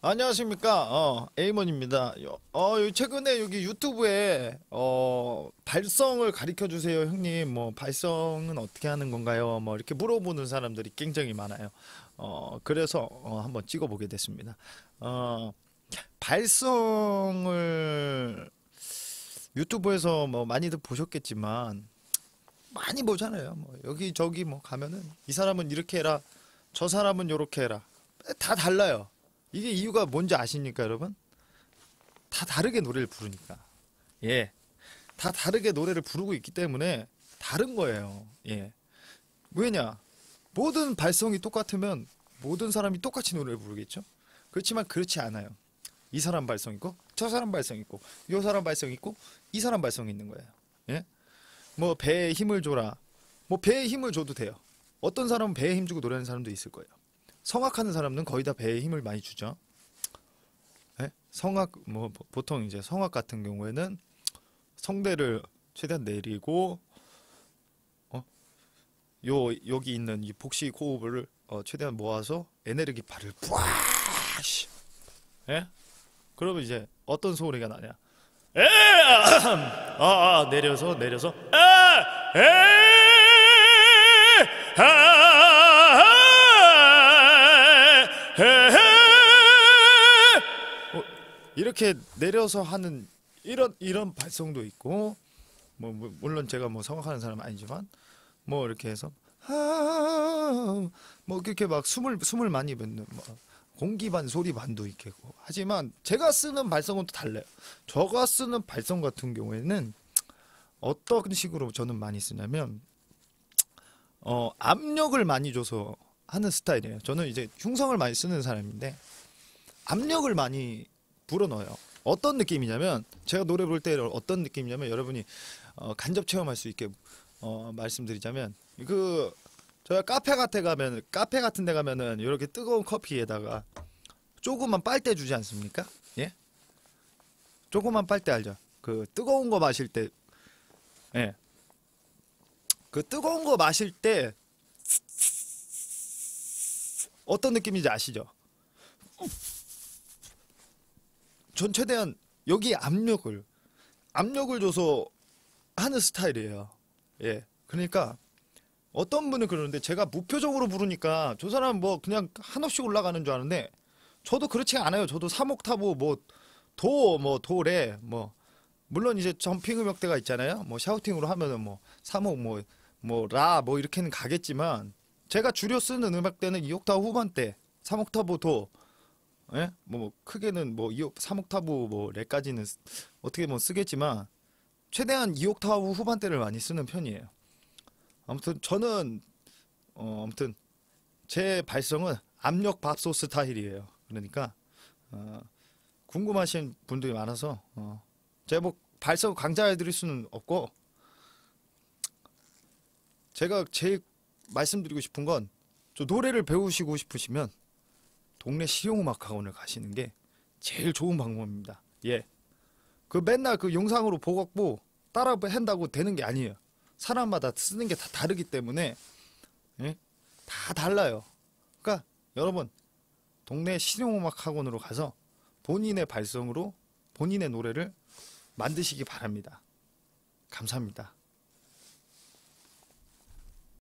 안녕하십니까? 어 에이먼입니다. 어 요- 최근에 여기 유튜브에 어 발성을 가르쳐 주세요 형님. 뭐 발성은 어떻게 하는 건가요? 뭐 이렇게 물어보는 사람들이 굉장히 많아요. 어 그래서 어 한번 찍어 보게 됐습니다. 어 발성을 유튜브에서 뭐 많이들 보셨겠지만 많이 보잖아요. 뭐 여기 저기 뭐 가면은 이 사람은 이렇게 해라 저 사람은 요렇게 해라. 다 달라요 이게 이유가 뭔지 아십니까, 여러분? 다 다르게 노래를 부르니까. 예. 다 다르게 노래를 부르고 있기 때문에 다른 거예요. 예. 왜냐? 모든 발성이 똑같으면 모든 사람이 똑같이 노래를 부르겠죠? 그렇지만 그렇지 않아요. 이 사람 발성 있고, 저 사람 발성 있고, 요 사람 발성 있고, 이 사람 발성이 있는 거예요. 예? 뭐 배에 힘을 줘라. 뭐 배에 힘을 줘도 돼요. 어떤 사람은 배에 힘 주고 노래하는 사람도 있을 거예요. 성악하는 사람은 거의 다 배에 힘을 많이 주죠. 예? 성악 뭐 보- 보통 이제 성악 같은 경우에는 성대를 최대한 내리고 어? 요 여기 있는 이 복식 호흡을 어, 최대한 모아서 에네르기 발을 뿌아시 예? 그러면 이제 어떤 소리가 나냐? 에! 아, 아 내려서 내려서 아! 에! 아! 이렇게 내려서 하는 이런 이런 발성도 있고 뭐, 뭐, 물론 제가 뭐 성악하는 사람 은 아니지만 뭐 이렇게 해서 아, 뭐 그렇게 막 숨을 숨을 많이 뱉는 뭐 공기 반 소리 반도 있겠고 하지만 제가 쓰는 발성은 또 달라요. 제가 쓰는 발성 같은 경우에는 어떤 식으로 저는 많이 쓰냐면 어 압력을 많이 줘서 하는 스타일이에요. 저는 이제 흉성을 많이 쓰는 사람인데 압력을 많이 불어넣어요. 어떤 느낌이냐면 제가 노래 부를 때 어떤 느낌이냐면 여러분이 어, 간접 체험할 수 있게 어, 말씀드리자면 그 저희가 카페 같은 데 가면 카페 같은 데 가면은 이렇게 뜨거운 커피에다가 조그만 빨대 주지 않습니까? 예? 조그만 빨대 알죠? 그 뜨거운 거 마실 때 예. 그 뜨거운 거 마실 때 어떤 느낌인지 아시죠? 전 최대한 여기 압력을 압력을 줘서 하는 스타일이에요. 예. 그러니까 어떤 분은 그러는데 제가 무표정으로 부르니까 저 사람 뭐 그냥 한없이 올라가는 줄 아는데 저도 그렇지 않아요. 저도 3옥타브 뭐도 뭐 도레 뭐 물론 이제 점핑 음역대가 있잖아요. 뭐 샤우팅으로 하면은 뭐 3옥 뭐뭐 라 뭐 이렇게는 가겠지만 제가 줄여 쓰는 음악대는 2옥타브 후반대 3옥타브 도 예? 뭐 크게는 뭐 2옥 3옥타브 뭐 레까지는 쓰- 어떻게 뭐 쓰겠지만 최대한 2옥타브 후반대를 많이 쓰는 편이에요. 아무튼 저는 어 아무튼 제 발성은 압력 밥솥 스타일이에요. 그러니까 어, 궁금하신 분들이 많아서 어, 제가 뭐 발성 강좌해 드릴 수는 없고 제가 제일 말씀드리고 싶은 건저 노래를 배우시고 싶으시면 동네 실용음악 학원을 가시는 게 제일 좋은 방법입니다. 예. 그 맨날 그 영상으로 보고 따라 한다고 되는 게 아니에요. 사람마다 쓰는 게 다 다르기 때문에 예? 다 달라요. 그러니까 여러분 동네 실용음악 학원으로 가서 본인의 발성으로 본인의 노래를 만드시기 바랍니다. 감사합니다.